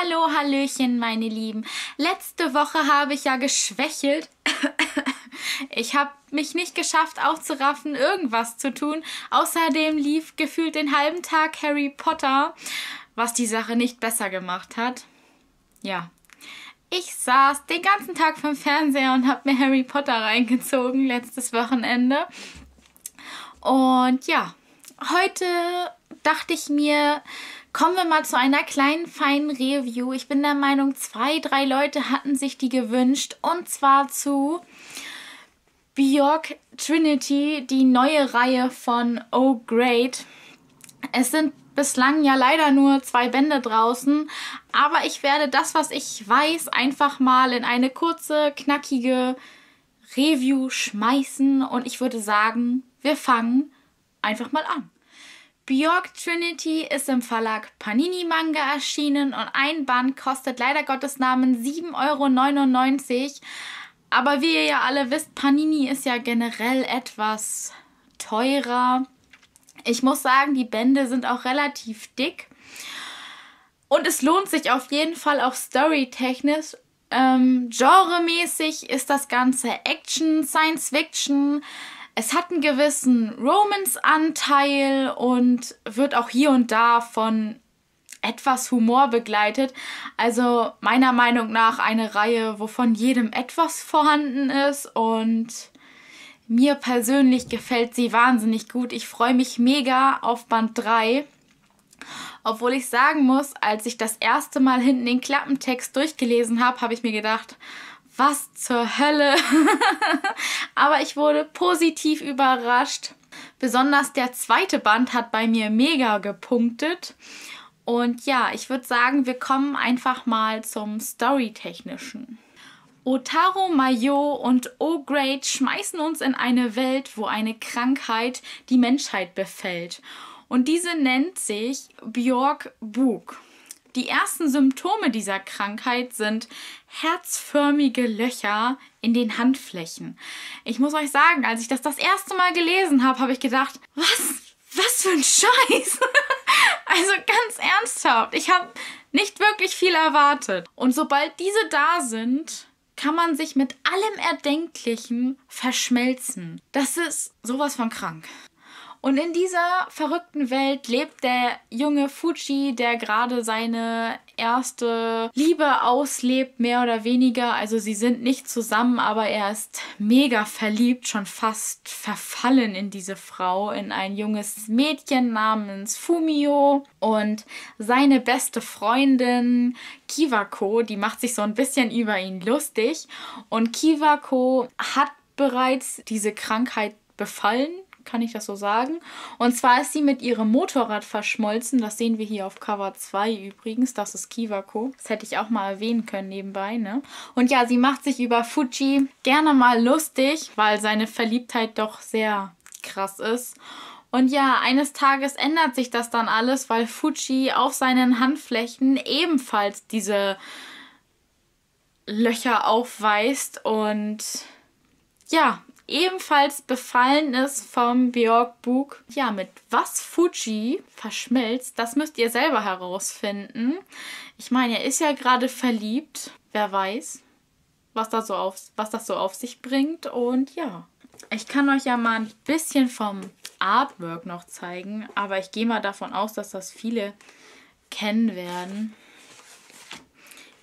Hallo, Hallöchen, meine Lieben. Letzte Woche habe ich ja geschwächelt. Ich habe mich nicht geschafft aufzuraffen, irgendwas zu tun. Außerdem lief gefühlt den halben Tag Harry Potter, was die Sache nicht besser gemacht hat. Ja, ich saß den ganzen Tag vom Fernseher und habe mir Harry Potter reingezogen letztes Wochenende. Und ja, heute dachte ich mir, kommen wir mal zu einer kleinen feinen Review. Ich bin der Meinung, zwei, drei Leute hatten sich die gewünscht. Und zwar zu Bjork Trinity, die neue Reihe von Oh Great. Es sind bislang ja leider nur zwei Bände draußen, aber ich werde das, was ich weiß, einfach mal in eine kurze, knackige Review schmeißen und ich würde sagen, wir fangen einfach mal an. Bjork Trinity ist im Verlag Panini Manga erschienen und ein Band kostet leider Gottes Namen 7,99 Euro. Aber wie ihr ja alle wisst, Panini ist ja generell etwas teurer. Ich muss sagen, die Bände sind auch relativ dick. Und es lohnt sich auf jeden Fall auch storytechnisch. Ähm, genremäßig ist das Ganze Action, Science Fiction. Es hat einen gewissen Romance-Anteil und wird auch hier und da von etwas Humor begleitet. Also meiner Meinung nach eine Reihe, wovon jedem etwas vorhanden ist und mir persönlich gefällt sie wahnsinnig gut. Ich freue mich mega auf Band 3. Obwohl ich sagen muss, als ich das erste Mal hinten den Klappentext durchgelesen habe, habe ich mir gedacht, was zur Hölle. Aber ich wurde positiv überrascht. Besonders der zweite Band hat bei mir mega gepunktet. Und ja, ich würde sagen, wir kommen einfach mal zum Storytechnischen. Otaro Mayo und O-Grade schmeißen uns in eine Welt, wo eine Krankheit die Menschheit befällt. Und diese nennt sich Bjork Bug. Die ersten Symptome dieser Krankheit sind herzförmige Löcher in den Handflächen. Ich muss euch sagen, als ich das das erste Mal gelesen habe, habe ich gedacht, was, was für ein Scheiß. also ganz ernsthaft, ich habe nicht wirklich viel erwartet. Und sobald diese da sind, kann man sich mit allem Erdenklichen verschmelzen. Das ist sowas von krank. Und in dieser verrückten Welt lebt der junge Fuji, der gerade seine erste Liebe auslebt, mehr oder weniger. Also sie sind nicht zusammen, aber er ist mega verliebt, schon fast verfallen in diese Frau, in ein junges Mädchen namens Fumio. Und seine beste Freundin Kiwako, die macht sich so ein bisschen über ihn lustig. Und Kiwako hat bereits diese Krankheit befallen kann ich das so sagen. Und zwar ist sie mit ihrem Motorrad verschmolzen. Das sehen wir hier auf Cover 2 übrigens. Das ist Kiwako. Das hätte ich auch mal erwähnen können nebenbei, ne? Und ja, sie macht sich über Fuji gerne mal lustig, weil seine Verliebtheit doch sehr krass ist. Und ja, eines Tages ändert sich das dann alles, weil Fuji auf seinen Handflächen ebenfalls diese Löcher aufweist und ja, ebenfalls befallen ist vom Björk Bug. Ja, mit was Fuji verschmilzt, das müsst ihr selber herausfinden. Ich meine, er ist ja gerade verliebt. Wer weiß, was das, so auf, was das so auf sich bringt. Und ja, ich kann euch ja mal ein bisschen vom Artwork noch zeigen. Aber ich gehe mal davon aus, dass das viele kennen werden.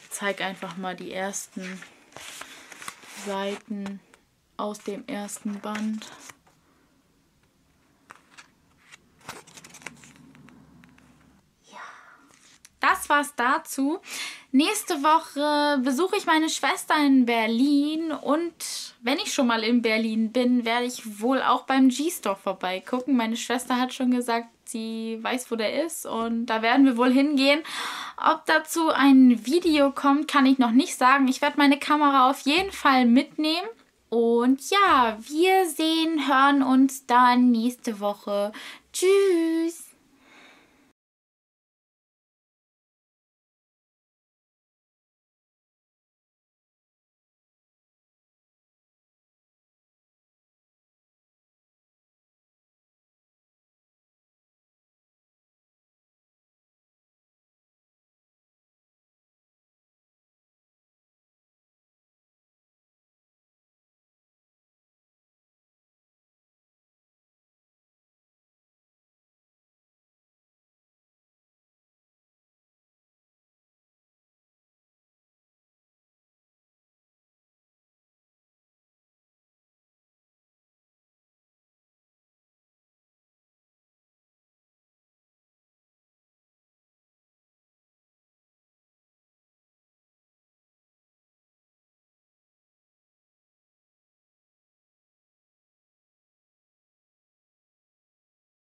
Ich zeige einfach mal die ersten Seiten aus dem ersten Band. Ja, das war's dazu. Nächste Woche besuche ich meine Schwester in Berlin und wenn ich schon mal in Berlin bin, werde ich wohl auch beim G-Store vorbeigucken. Meine Schwester hat schon gesagt, sie weiß, wo der ist und da werden wir wohl hingehen. Ob dazu ein Video kommt, kann ich noch nicht sagen. Ich werde meine Kamera auf jeden Fall mitnehmen. Und ja, wir sehen, hören uns dann nächste Woche. Tschüss!